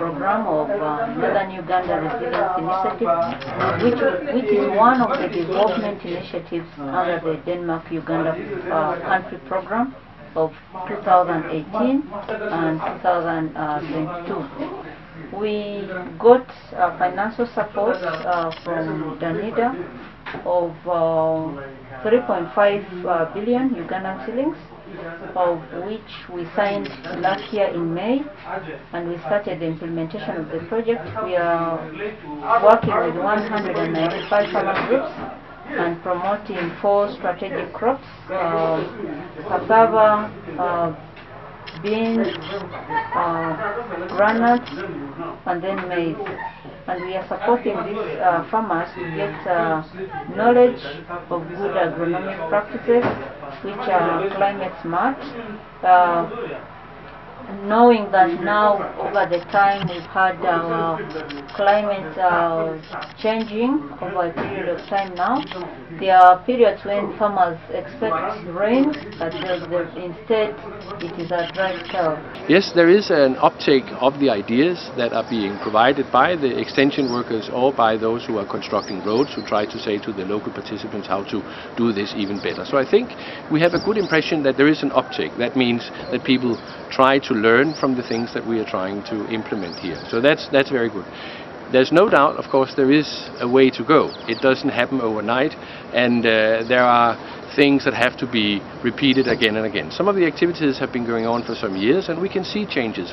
program of uh, Northern Uganda Resilience Initiative, which, which is one of the development initiatives under the Denmark-Uganda uh, country program of 2018 and 2022. We got uh, financial support uh, from Danida of uh, 3.5 uh, billion Ugandan shillings, of which we signed last year in May, and we started the implementation of the project. We are working with 195 farmer groups and promoting four strategic crops, uh, cassava, uh, beans, uh, and then maize. And we are supporting these uh, farmers to get uh, knowledge of good agronomic practices, which are climate smart. Uh, knowing that now over the time we've had our climate uh, changing over a period of time now, there are periods when farmers expect rain, but instead it is a dry spell. Yes, there is an uptake of the ideas that are being provided by the extension workers or by those who are constructing roads who try to say to the local participants how to do this even better. So I think we have a good impression that there is an uptake. That means that people try to learn from the things that we are trying to implement here. So that's, that's very good. There's no doubt, of course, there is a way to go. It doesn't happen overnight, and uh, there are things that have to be repeated again and again. Some of the activities have been going on for some years, and we can see changes.